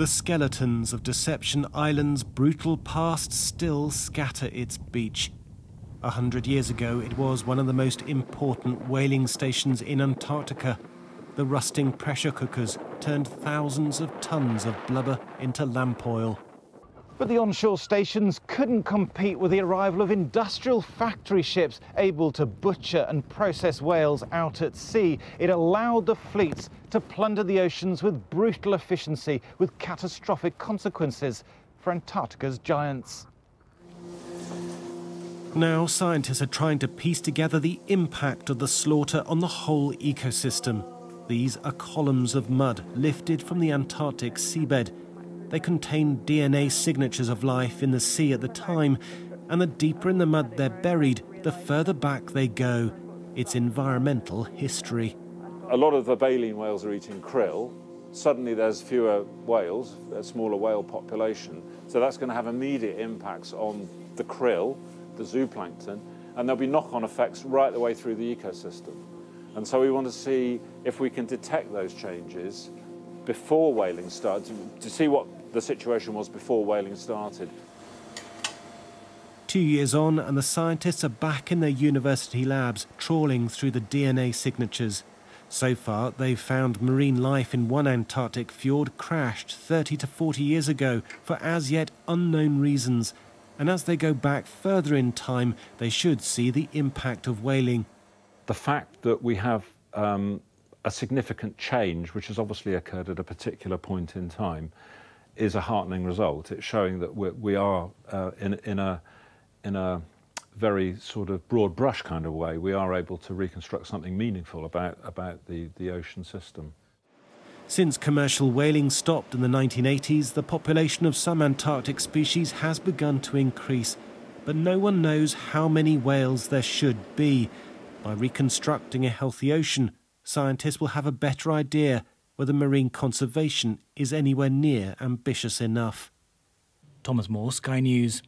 The skeletons of Deception Island's brutal past still scatter its beach. A hundred years ago, it was one of the most important whaling stations in Antarctica. The rusting pressure cookers turned thousands of tons of blubber into lamp oil. But the onshore stations couldn't compete with the arrival of industrial factory ships able to butcher and process whales out at sea. It allowed the fleets to plunder the oceans with brutal efficiency, with catastrophic consequences for Antarctica's giants. Now, scientists are trying to piece together the impact of the slaughter on the whole ecosystem. These are columns of mud lifted from the Antarctic seabed they contain DNA signatures of life in the sea at the time, and the deeper in the mud they're buried, the further back they go. It's environmental history. A lot of the baleen whales are eating krill. Suddenly there's fewer whales, a smaller whale population. So that's going to have immediate impacts on the krill, the zooplankton, and there'll be knock-on effects right the way through the ecosystem. And so we want to see if we can detect those changes before whaling starts, to see what the situation was before whaling started. Two years on, and the scientists are back in their university labs trawling through the DNA signatures. So far, they've found marine life in one Antarctic fjord crashed 30 to 40 years ago for as yet unknown reasons. And as they go back further in time, they should see the impact of whaling. The fact that we have um, a significant change, which has obviously occurred at a particular point in time, is a heartening result. It's showing that we're, we are uh, in, in, a, in a very sort of broad brush kind of way, we are able to reconstruct something meaningful about, about the, the ocean system. Since commercial whaling stopped in the 1980s, the population of some Antarctic species has begun to increase, but no one knows how many whales there should be. By reconstructing a healthy ocean, scientists will have a better idea whether marine conservation is anywhere near ambitious enough. Thomas Moore, Sky News.